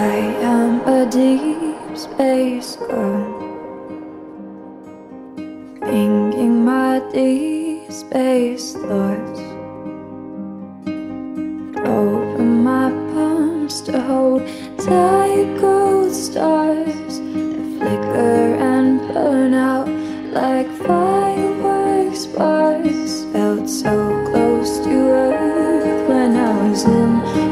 I am a deep space girl Thinking my deep space thoughts. Open my palms to hold tight gold stars That flicker and burn out like fireworks. Sparks Felt so close to earth when I was in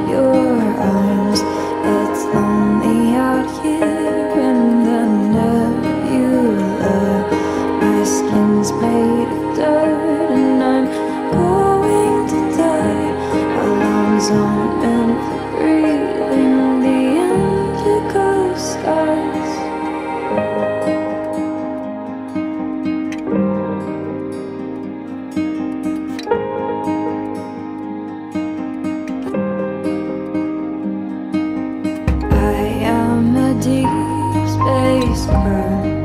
iceberg.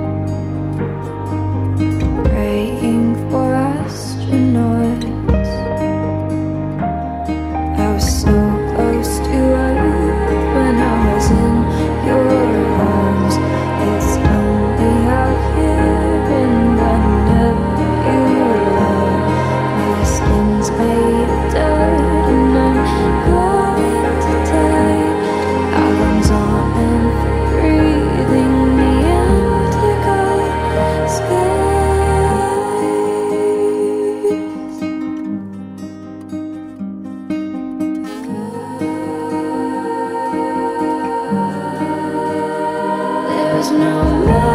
no love.